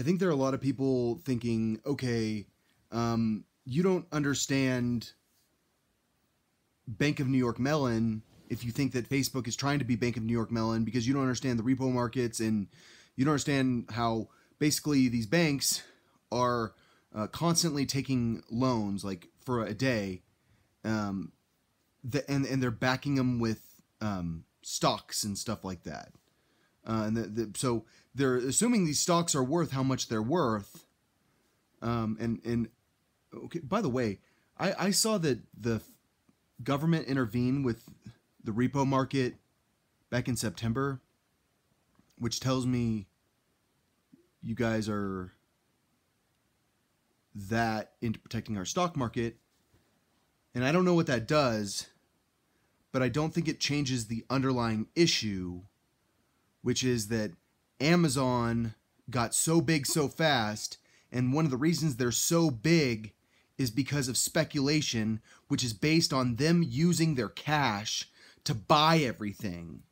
I think there are a lot of people thinking, okay, um, you don't understand Bank of New York Mellon if you think that Facebook is trying to be Bank of New York Mellon because you don't understand the repo markets and you don't understand how basically these banks are uh, constantly taking loans like for a day um, the, and, and they're backing them with um, stocks and stuff like that. Uh, and the, the, so they're assuming these stocks are worth how much they're worth. Um, and and okay, by the way, I, I saw that the government intervened with the repo market back in September, which tells me you guys are that into protecting our stock market. And I don't know what that does, but I don't think it changes the underlying issue, which is that Amazon got so big so fast. And one of the reasons they're so big is because of speculation, which is based on them using their cash to buy everything.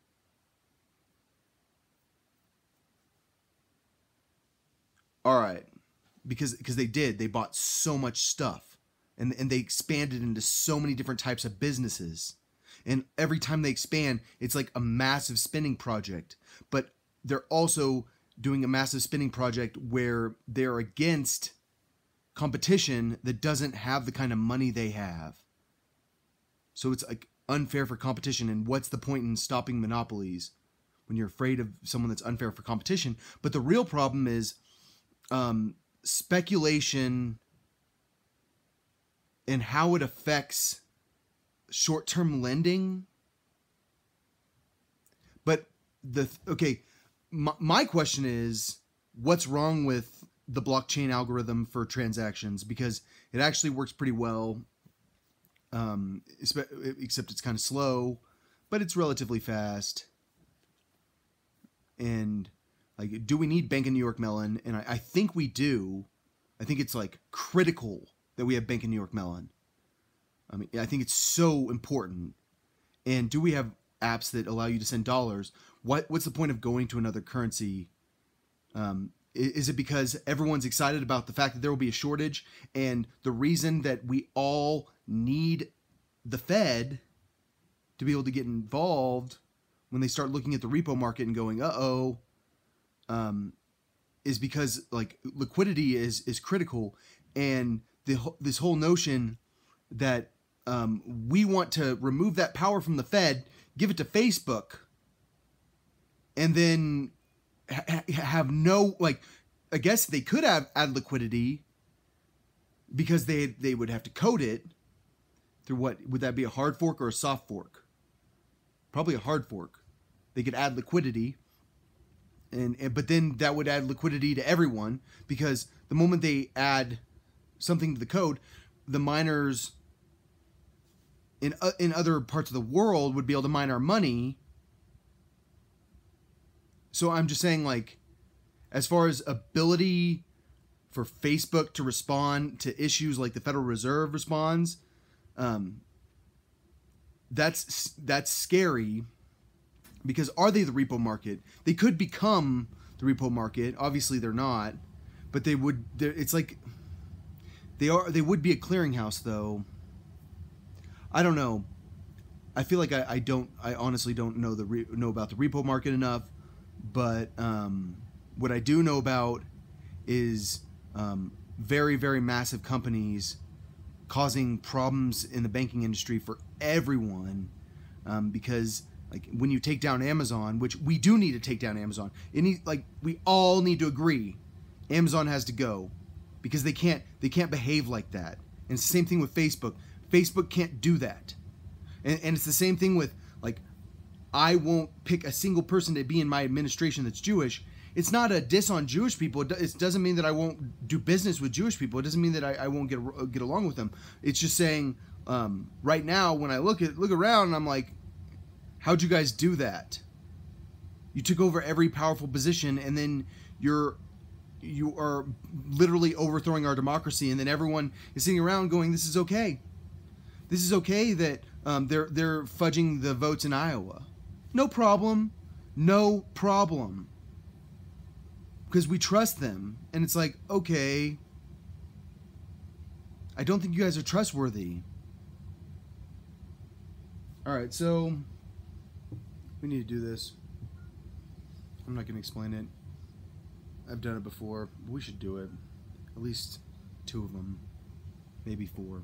All right. Because because they did. They bought so much stuff. And and they expanded into so many different types of businesses. And every time they expand, it's like a massive spinning project. But they're also doing a massive spinning project where they're against competition that doesn't have the kind of money they have. So it's like unfair for competition. And what's the point in stopping monopolies when you're afraid of someone that's unfair for competition? But the real problem is um, speculation and how it affects short term lending. But the, okay, my, my question is what's wrong with the blockchain algorithm for transactions? Because it actually works pretty well um, except it's kind of slow, but it's relatively fast. And like, do we need Bank of New York Mellon? And I, I think we do. I think it's like critical that we have Bank of New York Mellon. I mean, I think it's so important. And do we have apps that allow you to send dollars? What What's the point of going to another currency? Um, is it because everyone's excited about the fact that there will be a shortage and the reason that we all need the Fed to be able to get involved when they start looking at the repo market and going, "Uh oh," um, is because like liquidity is is critical, and the this whole notion that um, we want to remove that power from the Fed, give it to Facebook, and then ha- have no like. I guess they could have add liquidity because they they would have to code it through what would that be a hard fork or a soft fork? Probably a hard fork. They could add liquidity, and, and but then that would add liquidity to everyone because the moment they add something to the code, the miners in uh, in other parts of the world would be able to mine our money. So I'm just saying, like, as far as ability for Facebook to respond to issues like the Federal Reserve responds, um, that's that's scary because are they the repo market? They could become the repo market. Obviously, they're not, but they would. It's like they are. They would be a clearinghouse, though. I don't know. I feel like I, I don't. I honestly don't know the re, know about the repo market enough, but um, what I do know about is um, very very massive companies causing problems in the banking industry for everyone um, because like when you take down Amazon, which we do need to take down Amazon, it need, like we all need to agree, Amazon has to go because they can't they can't behave like that. And it's the same thing with Facebook. Facebook can't do that, and, and it's the same thing with like I won't pick a single person to be in my administration that's Jewish it's not a diss on Jewish people. It doesn't mean that I won't do business with Jewish people. It doesn't mean that I, I won't get get along with them. It's just saying um, right now when I look at look around, I'm like, how'd you guys do that? You took over every powerful position, and then you're you are literally overthrowing our democracy, and then everyone is sitting around going, "This is okay. This is okay that um, they're they're fudging the votes in Iowa. No problem. No problem." because we trust them, and it's like okay. I don't think you guys are trustworthy. All right, so we need to do this. I'm not going to explain it. I've done it before. We should do it. At least two of them, maybe four.